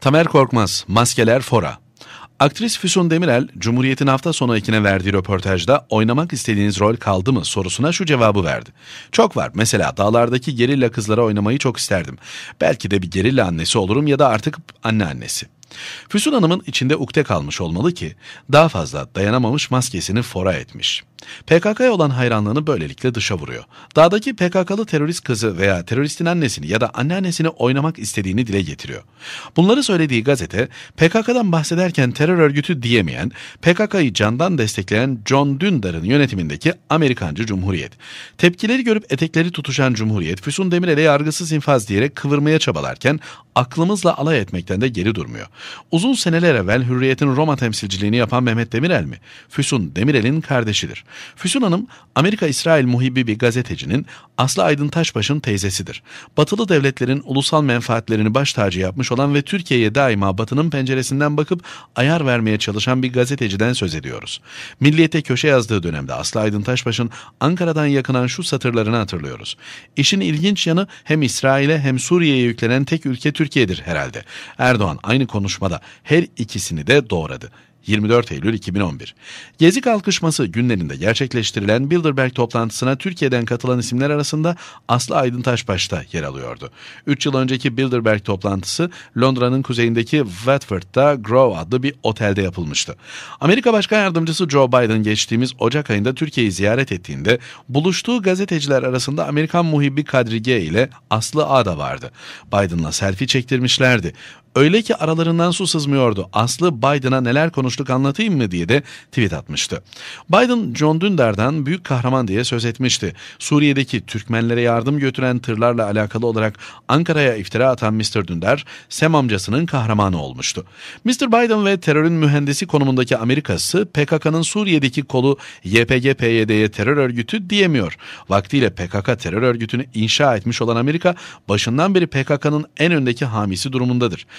Tamer Korkmaz, Maskeler Fora. Aktris Füsun Demirel, Cumhuriyet'in hafta sonu ekine verdiği röportajda oynamak istediğiniz rol kaldı mı sorusuna şu cevabı verdi. Çok var. Mesela dağlardaki gerilla kızlara oynamayı çok isterdim. Belki de bir gerilla annesi olurum ya da artık anneannesi. Füsun Hanım'ın içinde ukde kalmış olmalı ki daha fazla dayanamamış maskesini fora etmiş. PKK'ya olan hayranlığını böylelikle dışa vuruyor. Dağdaki PKK'lı terörist kızı veya teröristin annesini ya da anneannesini oynamak istediğini dile getiriyor. Bunları söylediği gazete PKK'dan bahsederken terör örgütü diyemeyen, PKK'yı candan destekleyen John Dündar'ın yönetimindeki Amerikancı Cumhuriyet. Tepkileri görüp etekleri tutuşan Cumhuriyet, Füsun Demirel'e yargısız infaz diyerek kıvırmaya çabalarken aklımızla alay etmekten de geri durmuyor. Uzun seneler evvel Hürriyet'in Roma temsilciliğini yapan Mehmet Demirel mi? Füsun Demirel'in kardeşidir. Füsun Hanım, Amerika-İsrail muhibbi bir gazetecinin Aslı Aydın Taşbaş'ın teyzesidir. Batılı devletlerin ulusal menfaatlerini baş tacı yapmış olan ve Türkiye'ye daima batının penceresinden bakıp ayar vermeye çalışan bir gazeteciden söz ediyoruz. Milliyete köşe yazdığı dönemde Aslı Aydın Taşbaş'ın Ankara'dan yakınan şu satırlarını hatırlıyoruz. İşin ilginç yanı hem İsrail'e hem Suriye'ye yüklenen tek ülke Türkiye'dir herhalde. Erdoğan aynı konuşmada her ikisini de doğradı. 24 Eylül 2011. Gezi kalkışması günlerinde gerçekleştirilen Bilderberg toplantısına Türkiye'den katılan isimler arasında Aslı Aydın Taşbaş da yer alıyordu. 3 yıl önceki Bilderberg toplantısı Londra'nın kuzeyindeki Watford'da Grove adlı bir otelde yapılmıştı. Amerika Başkan Yardımcısı Joe Biden geçtiğimiz Ocak ayında Türkiye'yi ziyaret ettiğinde buluştuğu gazeteciler arasında Amerikan muhibbi Kadri G ile Aslı A da vardı. Biden'la selfie çektirmişlerdi. Öyle ki aralarından su sızmıyordu. Aslı Biden'a neler konuştuk anlatayım mı diye de tweet atmıştı. Biden John Dündar'dan büyük kahraman diye söz etmişti. Suriye'deki Türkmenlere yardım götüren tırlarla alakalı olarak Ankara'ya iftira atan Mr. Dündar, Sem amcasının kahramanı olmuştu. Mr. Biden ve terörün mühendisi konumundaki Amerikası PKK'nın Suriye'deki kolu YPG-PYD'ye terör örgütü diyemiyor. Vaktiyle PKK terör örgütünü inşa etmiş olan Amerika başından beri PKK'nın en öndeki hamisi durumundadır.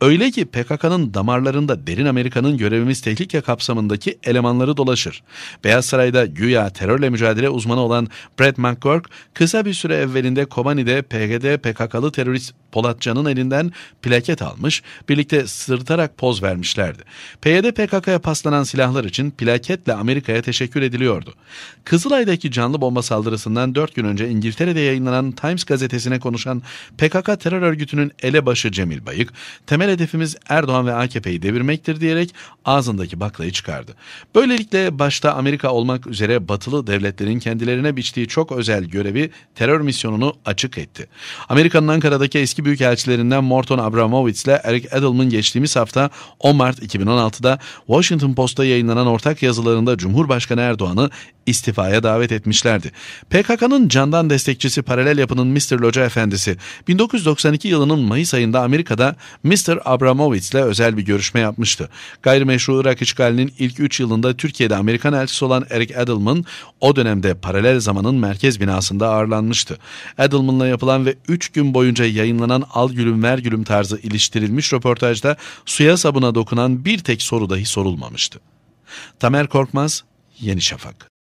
Öyle ki PKK'nın damarlarında derin Amerika'nın görevimiz tehlike kapsamındaki elemanları dolaşır. Beyaz Saray'da güya terörle mücadele uzmanı olan Brad McGurk kısa bir süre evvelinde Kobani'de PGD PKK'lı terörist Polatcan'ın elinden plaket almış, birlikte sırtarak poz vermişlerdi. PYD PKK'ya paslanan silahlar için plaketle Amerika'ya teşekkür ediliyordu. Kızılay'daki canlı bomba saldırısından 4 gün önce İngiltere'de yayınlanan Times gazetesine konuşan PKK terör örgütünün elebaşı Cemil Bayık, temel hedefimiz Erdoğan ve AKP'yi devirmektir diyerek ağzındaki baklayı çıkardı. Böylelikle başta Amerika olmak üzere batılı devletlerin kendilerine biçtiği çok özel görevi terör misyonunu açık etti. Amerika'nın Ankara'daki eski büyükelçilerinden Morton Abramovich ile Eric Edelman geçtiğimiz hafta 10 Mart 2016'da Washington Post'ta yayınlanan ortak yazılarında Cumhurbaşkanı Erdoğan'ı istifaya davet etmişlerdi. PKK'nın candan destekçisi paralel yapının Mr. Loca Efendisi 1992 yılının Mayıs ayında Amerika'da Mr. Abramovich ile özel bir görüşme yapmıştı. Gayrimeşru Irak işgalinin ilk 3 yılında Türkiye'de Amerikan elçisi olan Eric Edelman o dönemde paralel zamanın merkez binasında ağırlanmıştı. Edelman'la yapılan ve 3 gün boyunca yayınlanan al gülüm ver gülüm tarzı iliştirilmiş röportajda suya sabuna dokunan bir tek soru dahi sorulmamıştı. Tamer Korkmaz, Yeni Şafak